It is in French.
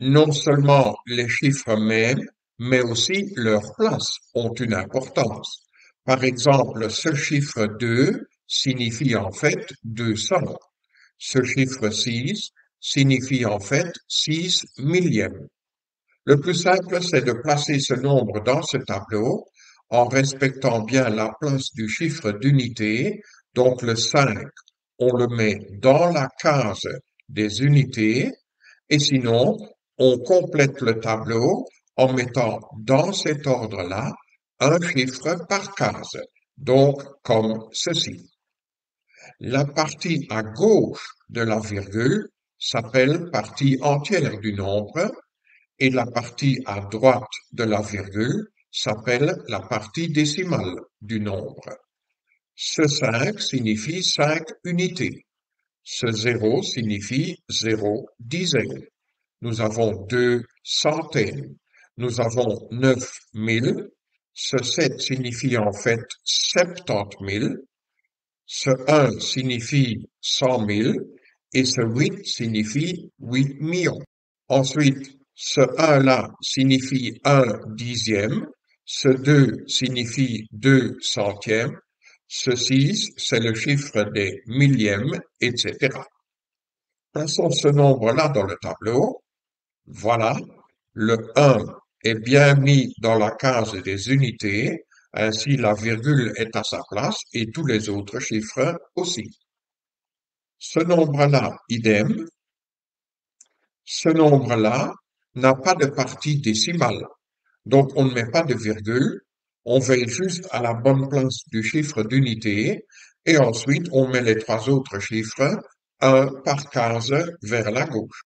Non seulement les chiffres mêmes, mais aussi leur place ont une importance. Par exemple, ce chiffre 2 signifie en fait 200. Ce chiffre 6 signifie en fait 6 millièmes. Le plus simple, c'est de placer ce nombre dans ce tableau en respectant bien la place du chiffre d'unité. Donc le 5, on le met dans la case des unités et sinon, on complète le tableau en mettant dans cet ordre-là un chiffre par case, donc comme ceci. La partie à gauche de la virgule s'appelle partie entière du nombre et la partie à droite de la virgule s'appelle la partie décimale du nombre. Ce 5 signifie 5 unités. Ce 0 signifie 0 dizaines. Nous avons deux centaines. Nous avons 9000. Ce 7 signifie en fait 70 000. Ce 1 signifie 100 000 et ce 8 signifie 8 millions. Ensuite, ce 1-là signifie 1 dixième, ce 2 signifie 2 centièmes, ce 6, c'est le chiffre des millièmes, etc. Passons ce nombre-là dans le tableau. Voilà, le 1 est bien mis dans la case des unités, ainsi la virgule est à sa place et tous les autres chiffres aussi. Ce nombre-là, idem. Ce nombre-là n'a pas de partie décimale. Donc on ne met pas de virgule, on veille juste à la bonne place du chiffre d'unité et ensuite on met les trois autres chiffres un par case vers la gauche.